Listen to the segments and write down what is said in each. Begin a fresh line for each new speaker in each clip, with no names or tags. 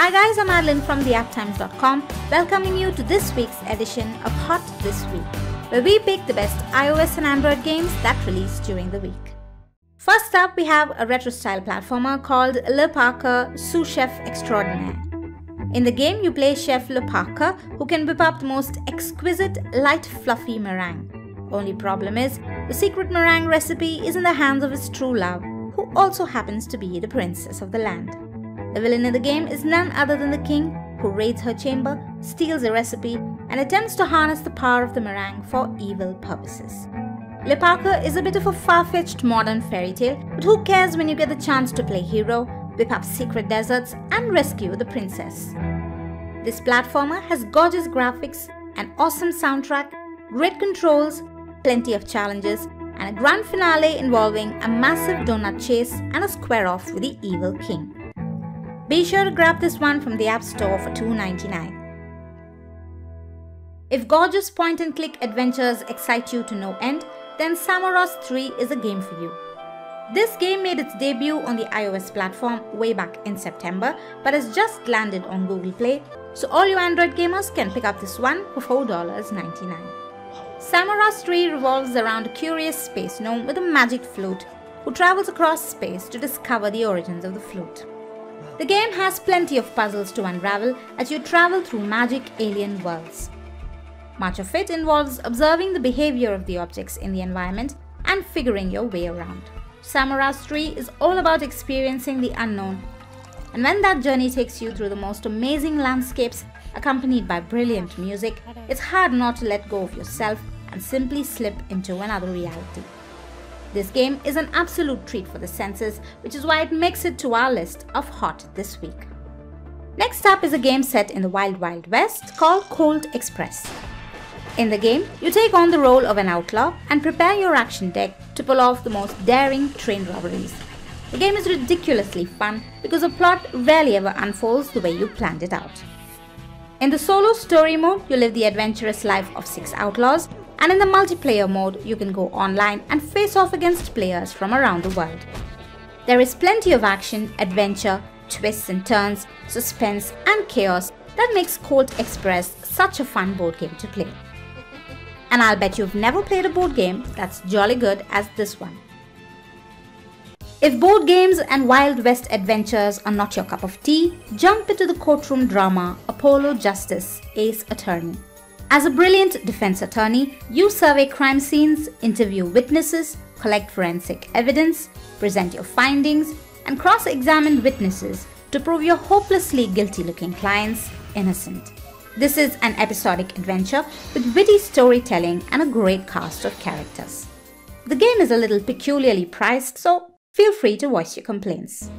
Hi guys, I'm Adeline from theapptimes.com, welcoming you to this week's edition of Hot This Week, where we pick the best iOS and Android games that released during the week. First up, we have a retro style platformer called Le Parker Sous Chef Extraordinaire. In the game, you play Chef Le Parker, who can whip up the most exquisite, light, fluffy meringue. Only problem is, the secret meringue recipe is in the hands of his true love, who also happens to be the princess of the land. The villain in the game is none other than the king, who raids her chamber, steals the recipe, and attempts to harness the power of the meringue for evil purposes. Le Parker is a bit of a far-fetched modern fairy tale, but who cares when you get the chance to play hero, whip up secret desserts, and rescue the princess. This platformer has gorgeous graphics, an awesome soundtrack, great controls, plenty of challenges, and a grand finale involving a massive donut chase and a square off with the evil king. Be sure to grab this one from the App Store for $2.99. If gorgeous point and click adventures excite you to no end, then Samorost 3 is a game for you. This game made its debut on the iOS platform way back in September but has just landed on Google Play, so all you Android gamers can pick up this one for $4.99. Samorost 3 revolves around a curious space gnome with a magic flute who travels across space to discover the origins of the flute. The game has plenty of puzzles to unravel as you travel through magic alien worlds. Much of it involves observing the behavior of the objects in the environment and figuring your way around. Samorost 3 is all about experiencing the unknown, and when that journey takes you through the most amazing landscapes accompanied by brilliant music, it's hard not to let go of yourself and simply slip into another reality. This game is an absolute treat for the senses, which is why it makes it to our list of hot this week. Next up is a game set in the Wild Wild West called Colt Express. In the game, you take on the role of an outlaw and prepare your action deck to pull off the most daring train robberies. The game is ridiculously fun because the plot rarely ever unfolds the way you planned it out. In the solo story mode, you live the adventurous life of six outlaws and in the multiplayer mode, you can go online and face off against players from around the world. There is plenty of action, adventure, twists and turns, suspense, and chaos that makes Colt Express such a fun board game to play. And I'll bet you've never played a board game that's jolly good as this one. If board games and Wild West adventures are not your cup of tea, jump into the courtroom drama Apollo Justice Ace Attorney. As a brilliant defense attorney, you survey crime scenes, interview witnesses, collect forensic evidence, present your findings, and cross examine witnesses to prove your hopelessly guilty looking clients innocent. This is an episodic adventure with witty storytelling and a great cast of characters. The game is a little peculiarly priced, so feel free to voice your complaints.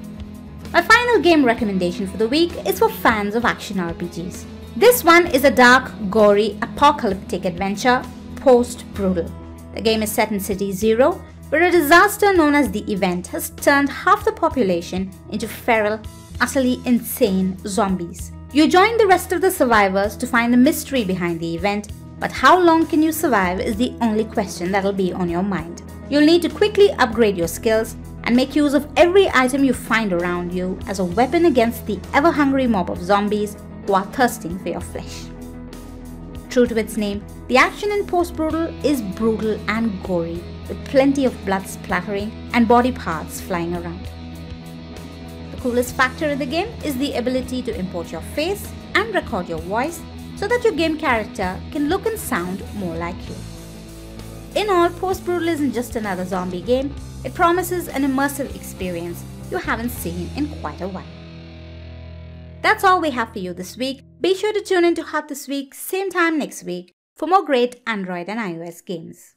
My final game recommendation for the week is for fans of action RPGs. This one is a dark, gory, apocalyptic adventure, Post Brutal. The game is set in City Zero, where a disaster known as the Event has turned half the population into feral, utterly insane zombies. You join the rest of the survivors to find the mystery behind the event, but how long can you survive is the only question that'll be on your mind. You'll need to quickly upgrade your skills and make use of every item you find around you as a weapon against the ever hungry mob of zombies who are thirsting for your flesh. True to its name, the action in Post Brutal is brutal and gory, with plenty of blood splattering and body parts flying around. The coolest factor in the game is the ability to import your face and record your voice so that your game character can look and sound more like you. In all, Post Brutal isn't just another zombie game, it promises an immersive experience you haven't seen in quite a while. That's all we have for you this week. Be sure to tune in to Hot This Week, same time next week, for more great Android and iOS games.